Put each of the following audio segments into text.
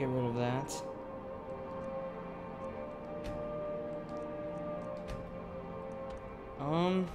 get rid of that. Um...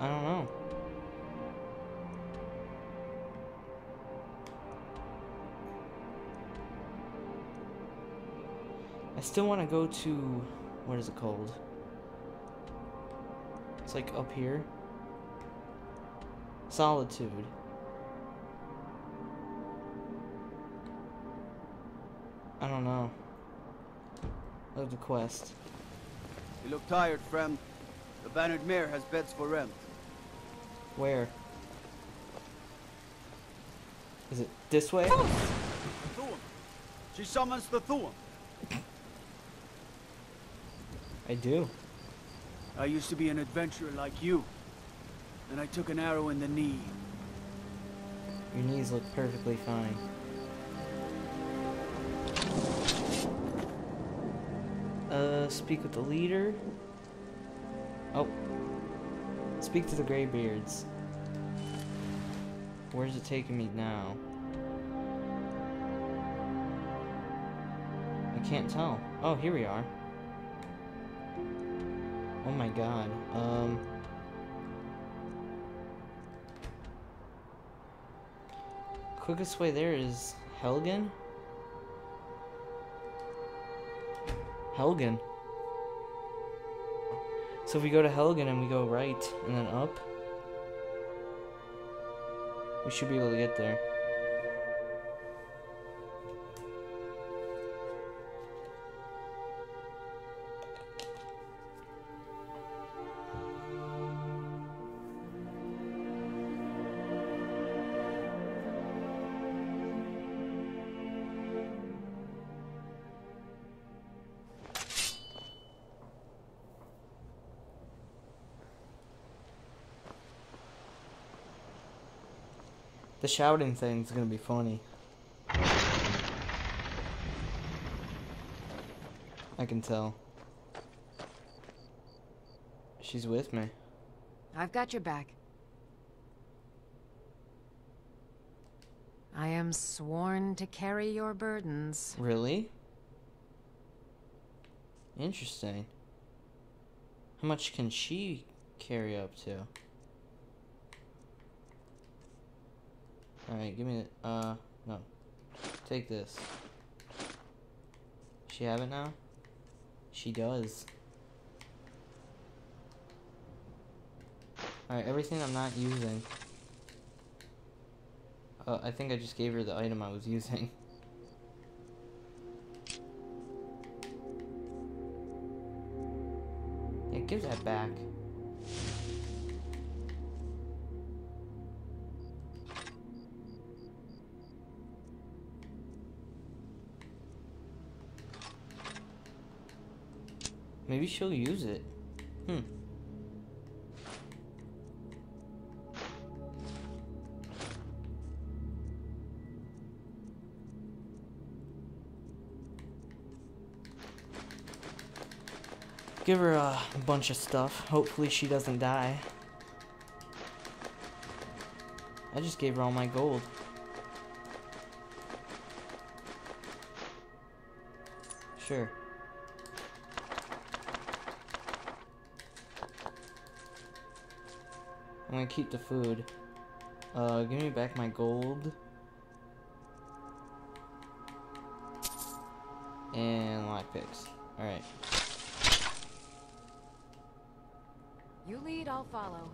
I don't know. I still want to go to... What is it called? It's like up here. Solitude. Of the quest. You look tired, friend. The Bannered Mare has beds for rent. Where? Is it this way? Thu'um. She summons the Thu'um. I do. I used to be an adventurer like you. And I took an arrow in the knee. Your knees look perfectly fine. Speak with the leader. Oh. Speak to the Greybeards. Where's it taking me now? I can't tell. Oh, here we are. Oh my god. Um... Quickest way there is Helgen? Helgen. So if we go to Helgen and we go right and then up, we should be able to get there. The shouting thing's gonna be funny. I can tell. She's with me. I've got your back. I am sworn to carry your burdens. Really? Interesting. How much can she carry up to? Alright, give me the, uh, no. Take this. She have it now? She does. Alright, everything I'm not using. Uh, I think I just gave her the item I was using. Yeah, give that back. Maybe she'll use it. Hmm. Give her a bunch of stuff. Hopefully she doesn't die. I just gave her all my gold. Sure. I'm gonna keep the food. Uh, give me back my gold. And lockpicks. Alright. You lead, I'll follow.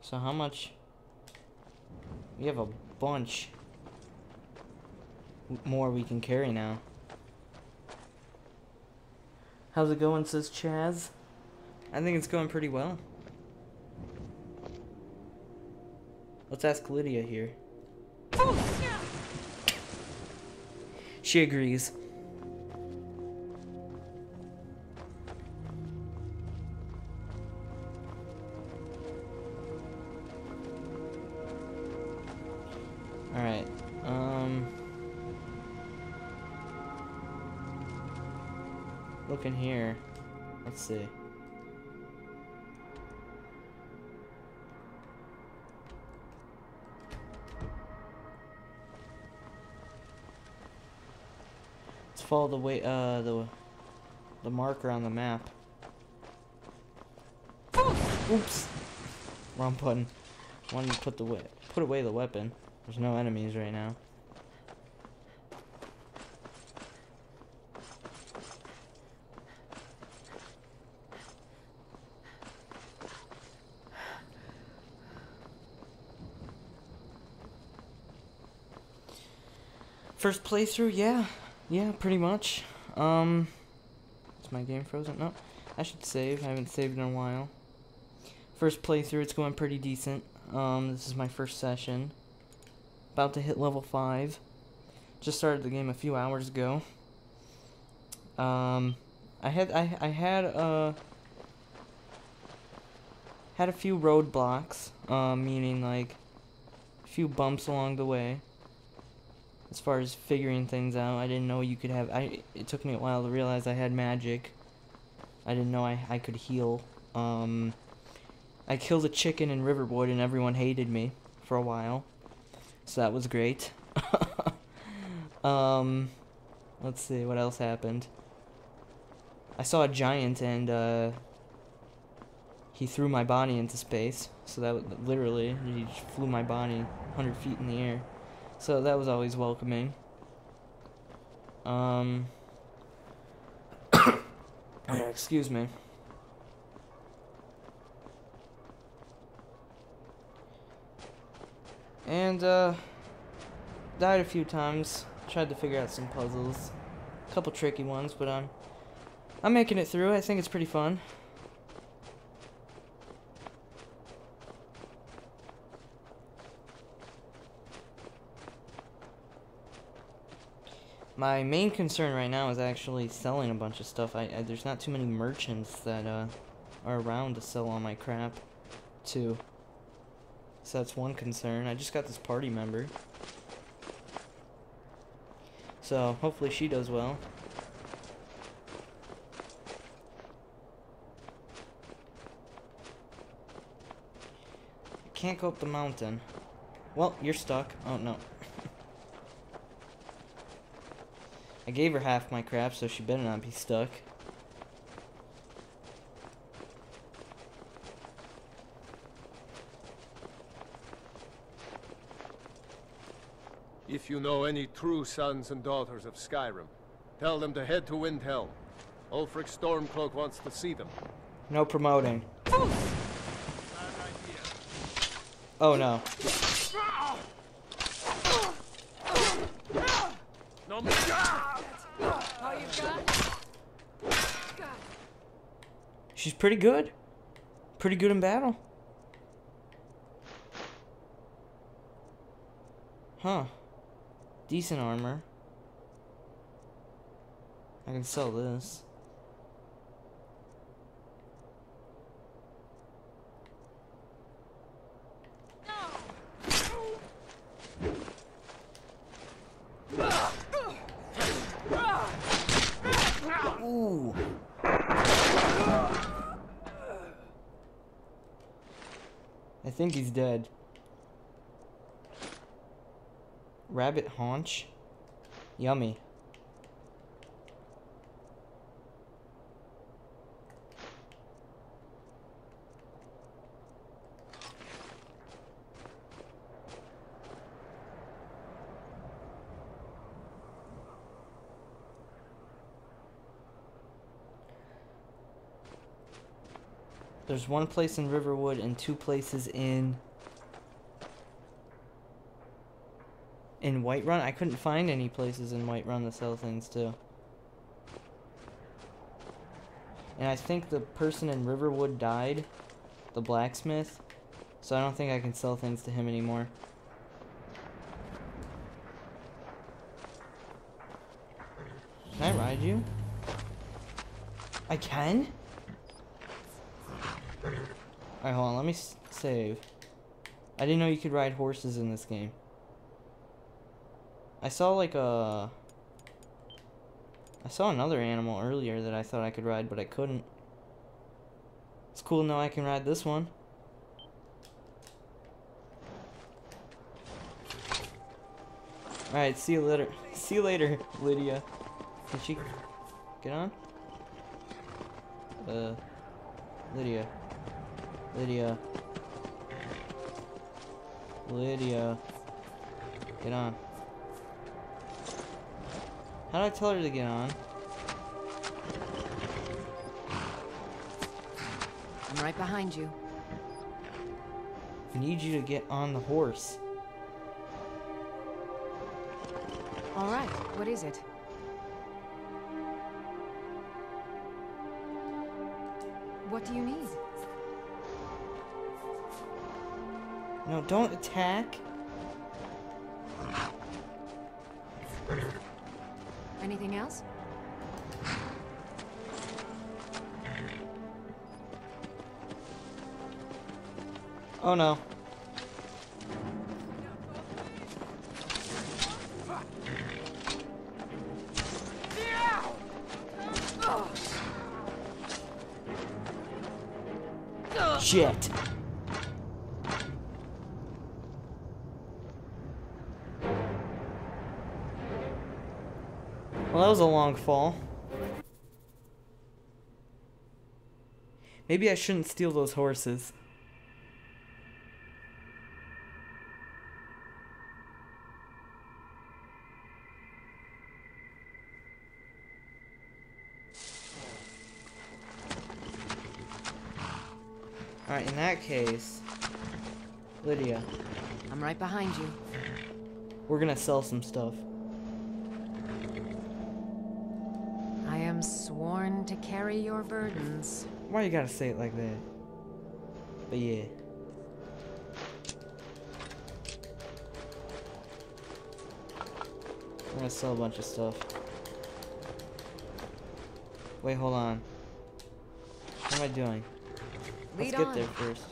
So how much? We have a bunch more we can carry now. How's it going, says Chaz? I think it's going pretty well. Let's ask Lydia here. She agrees. Alright, um... Looking here. Let's see. Follow the way, uh, the, the marker on the map. Oops. Wrong button. Wanted to put the put away the weapon. There's no enemies right now. First playthrough, yeah. Yeah, pretty much. Um, is my game frozen? No. I should save. I haven't saved in a while. First playthrough, it's going pretty decent. Um, this is my first session. About to hit level 5. Just started the game a few hours ago. Um, I had, I, I had, uh, had a few roadblocks, um, meaning, like, a few bumps along the way as far as figuring things out. I didn't know you could have. I. It took me a while to realize I had magic. I didn't know I I could heal. Um, I killed a chicken in Riverwood and everyone hated me for a while, so that was great. um, let's see what else happened. I saw a giant and uh, he threw my body into space. So that literally he flew my body 100 feet in the air. So that was always welcoming. Um, excuse me. And, uh, died a few times. Tried to figure out some puzzles. A couple tricky ones, but I'm, I'm making it through. I think it's pretty fun. My main concern right now is actually selling a bunch of stuff. I, I there's not too many merchants that uh, are around to sell all my crap to. So that's one concern. I just got this party member. So hopefully she does well. Can't go up the mountain. Well, you're stuck. Oh no. I gave her half my crap, so she better not be stuck. If you know any true sons and daughters of Skyrim, tell them to head to Windhelm. Ulfric Stormcloak wants to see them. No promoting. Oh, oh no. She's pretty good. Pretty good in battle. Huh. Decent armor. I can sell this. I think he's dead. Rabbit haunch? Yummy. There's one place in Riverwood and two places in in Whiterun. I couldn't find any places in Whiterun to sell things to. And I think the person in Riverwood died, the blacksmith, so I don't think I can sell things to him anymore. Can I ride you? I can? Alright, hold on. Let me save. I didn't know you could ride horses in this game. I saw like a... I saw another animal earlier that I thought I could ride, but I couldn't. It's cool to know I can ride this one. Alright, see you later. See you later, Lydia. Can she get on? Uh, Lydia. Lydia. Lydia. Get on. How do I tell her to get on? I'm right behind you. I need you to get on the horse. All right, what is it? What do you need? No, don't attack. Anything else? Oh no. Shit. Well, that was a long fall. Maybe I shouldn't steal those horses. Alright, in that case, Lydia, I'm right behind you. we're gonna sell some stuff. Burdens. Why you gotta say it like that? But yeah. I'm gonna sell a bunch of stuff. Wait, hold on. What am I doing? Lead Let's get on. there first.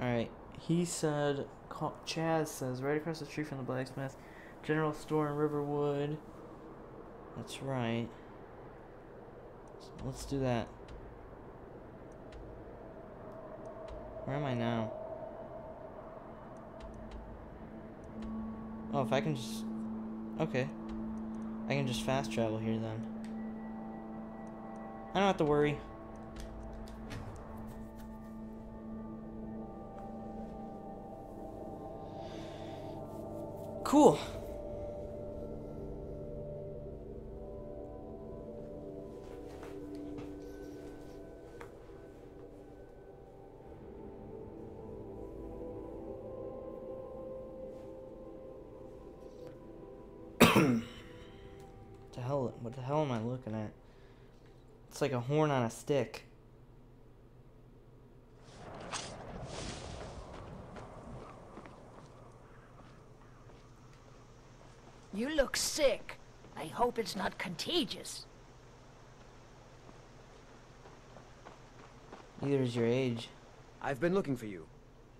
Alright, he said, call, Chaz says, right across the street from the blacksmith, general store in Riverwood. That's right. So let's do that. Where am I now? Oh, if I can just... Okay. I can just fast travel here then. I don't have to worry. Cool. What the hell am I looking at? It's like a horn on a stick. You look sick. I hope it's not contagious. Neither is your age. I've been looking for you.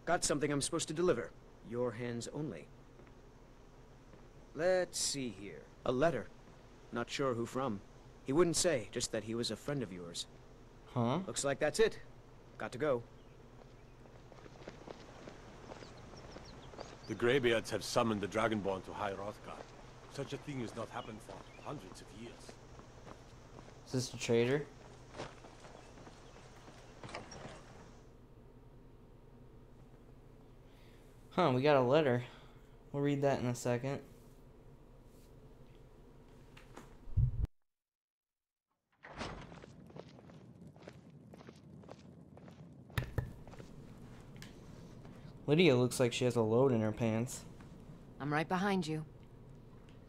Got something I'm supposed to deliver. Your hands only. Let's see here. A letter. Not sure who from. He wouldn't say, just that he was a friend of yours. Huh? Looks like that's it. Got to go. The Greybeards have summoned the Dragonborn to High Hrothgar. Such a thing has not happened for hundreds of years. Is this a traitor? Huh, we got a letter. We'll read that in a second. Lydia looks like she has a load in her pants. I'm right behind you.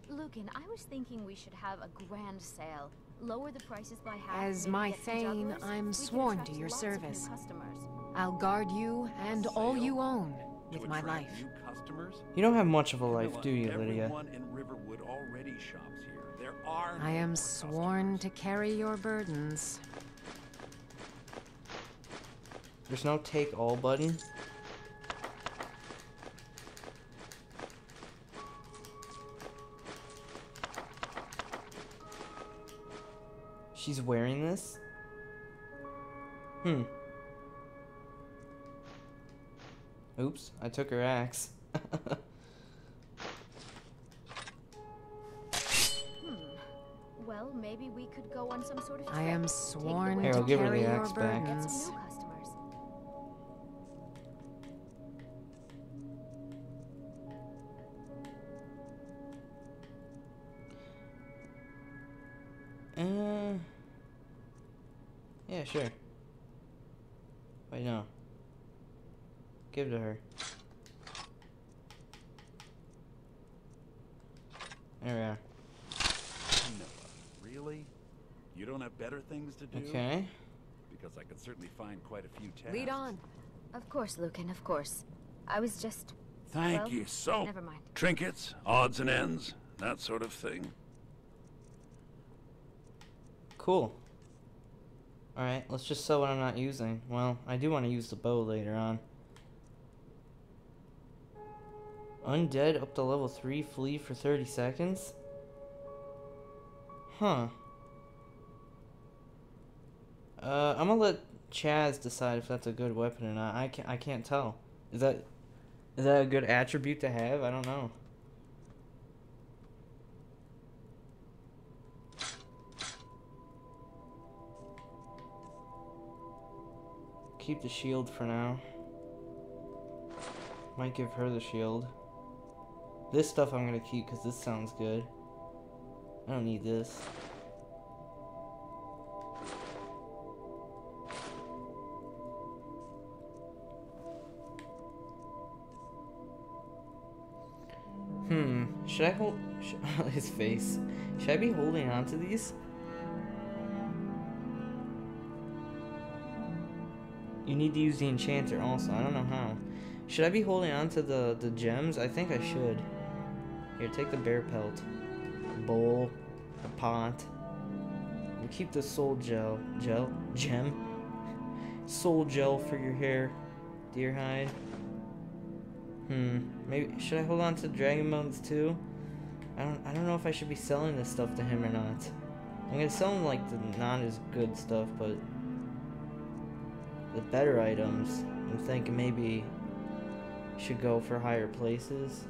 Lucan, I was thinking we should have a grand sale. Lower the prices by half. As my Thane. I'm sworn to your lots of new service. customers. I'll guard you and all you own with my life. You don't have much of a life, do you, Lydia? In Riverwood already shops here. There are I am sworn customers. to carry your burdens. There's no take all button. She's wearing this? Hmm. Oops, I took her axe. hmm. Well, maybe we could go on some sort of I am sworn Here, to I'll give her the axe back. Tasks. Lead on. Of course, Lucan, of course. I was just. Thank well, you so Never mind. Trinkets, odds and ends, that sort of thing. Cool. Alright, let's just sell what I'm not using. Well, I do want to use the bow later on. Undead up to level 3, flee for 30 seconds? Huh. Uh, I'm gonna let Chaz decide if that's a good weapon or not. I can't, I can't tell. Is that, is that a good attribute to have? I don't know. Keep the shield for now. Might give her the shield. This stuff I'm gonna keep because this sounds good. I don't need this. Should I hold sh his face? Should I be holding on to these? You need to use the enchanter also. I don't know how. Should I be holding on to the, the gems? I think I should. Here, take the bear pelt. A bowl. A pot. We'll keep the soul gel. Gel? Gem? Soul gel for your hair. Deer hide. Hmm. Maybe should I hold on to dragon bones too? I don't I don't know if I should be selling this stuff to him or not. I'm gonna sell him like the not as good stuff, but the better items, I'm thinking maybe should go for higher places.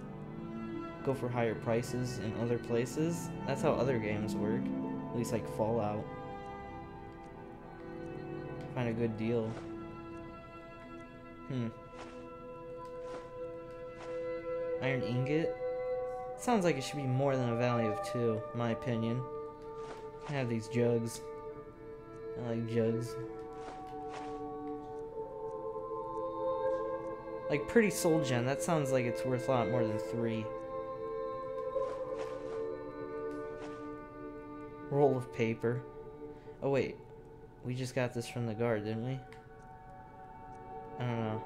Go for higher prices in other places. That's how other games work. At least like Fallout. Find a good deal. Hmm. Iron ingot? Sounds like it should be more than a value of two, in my opinion. I have these jugs. I like jugs. Like pretty soul gem, that sounds like it's worth a lot more than three. Roll of paper. Oh wait, we just got this from the guard, didn't we? I don't know.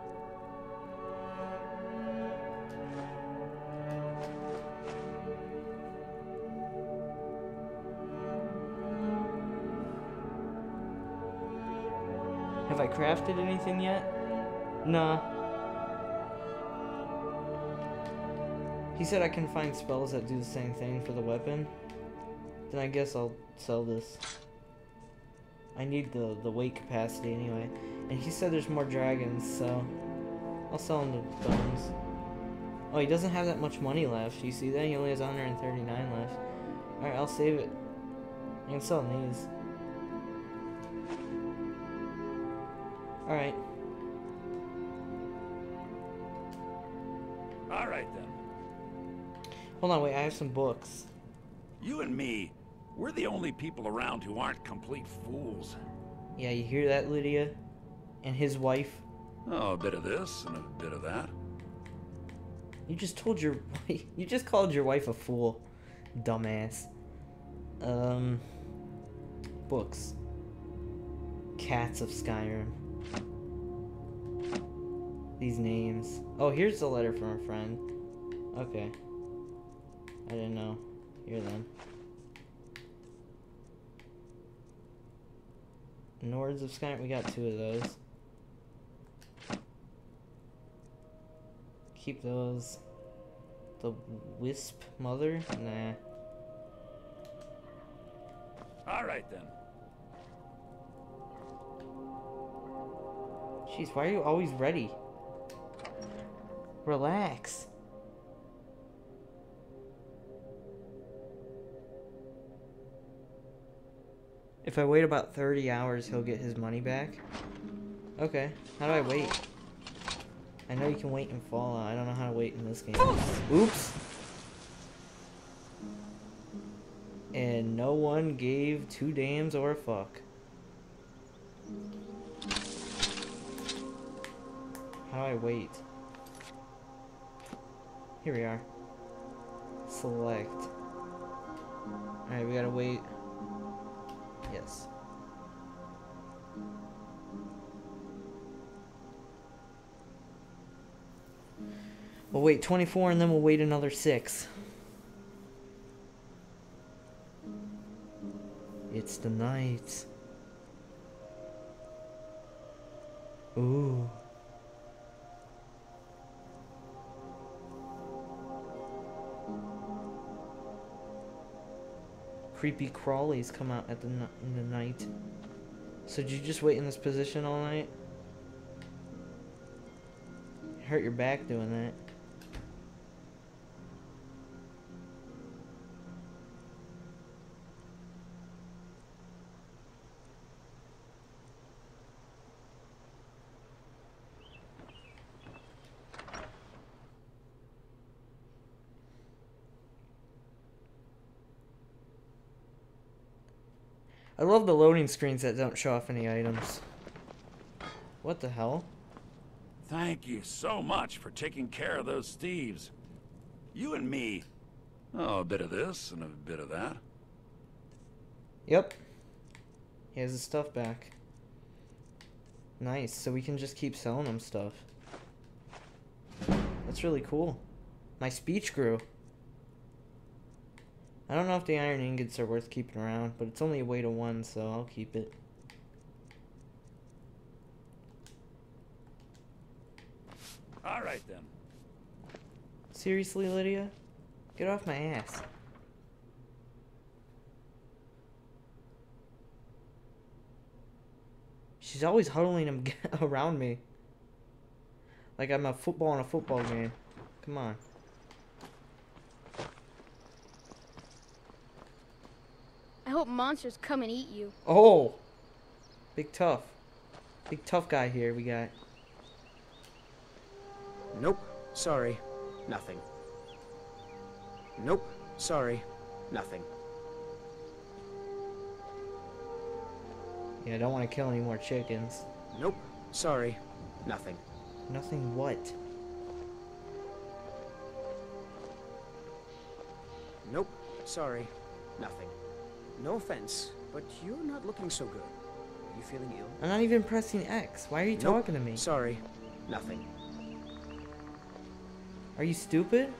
Crafted anything yet? Nah. He said I can find spells that do the same thing for the weapon. Then I guess I'll sell this. I need the, the weight capacity anyway. And he said there's more dragons, so I'll sell him the bones. Oh, he doesn't have that much money left. You see that? He only has 139 left. Alright, I'll save it. I can sell these. Alright. All right then. Hold on, wait, I have some books. You and me, we're the only people around who aren't complete fools. Yeah, you hear that, Lydia? And his wife? Oh, a bit of this and a bit of that. You just told your you just called your wife a fool, dumbass. Um, books. Cats of Skyrim. These names. Oh, here's a letter from a friend. Okay. I didn't know. Here then. Nords of Skyrim. We got two of those. Keep those. The Wisp Mother? Nah. All right then. Jeez, why are you always ready? Relax. If I wait about 30 hours, he'll get his money back. Okay. How do I wait? I know you can wait in Fallout. I don't know how to wait in this game. Oops. And no one gave two damns or a fuck. How do I wait? Here we are. Select. Alright, we gotta wait. Yes. We'll wait 24 and then we'll wait another 6. It's the night. Ooh. Creepy crawlies come out at the in the night. So did you just wait in this position all night? Hurt your back doing that. Love the loading screens that don't show off any items. What the hell? Thank you so much for taking care of those thieves. You and me. Oh, a bit of this and a bit of that. Yep. He has his stuff back. Nice, so we can just keep selling him stuff. That's really cool. My speech grew. I don't know if the iron ingots are worth keeping around, but it's only a weight of one, so I'll keep it. All right then. Seriously, Lydia? Get off my ass. She's always huddling him around me. Like I'm a football in a football game. Come on. Hope monsters come and eat you. Oh! Big tough. Big tough guy here we got. Nope. Sorry. Nothing. Nope. Sorry. Nothing. Yeah, I don't want to kill any more chickens. Nope. Sorry. Nothing. Nothing what? Nope. Sorry. Nothing. No offense, but you're not looking so good. Are you feeling ill? I'm not even pressing X. Why are you Nope. talking to me? Sorry. Nothing. Are you stupid?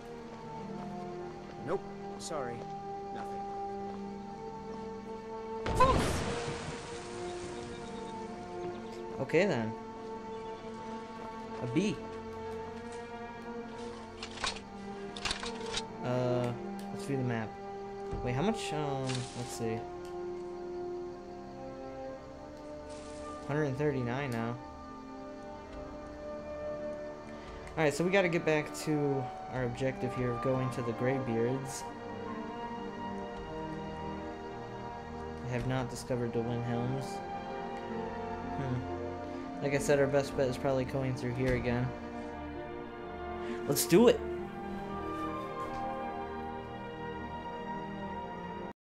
Nope. Sorry. Nothing. Okay then. A B. Uh, let's view the map. Wait, how much, um, let's see. 139 now. Alright, so we gotta get back to our objective here of going to the Greybeards. I have not discovered the Windhelms. Hmm. Like I said, our best bet is probably going through here again. Let's do it!